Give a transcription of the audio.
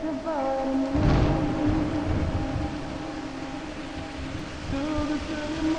To the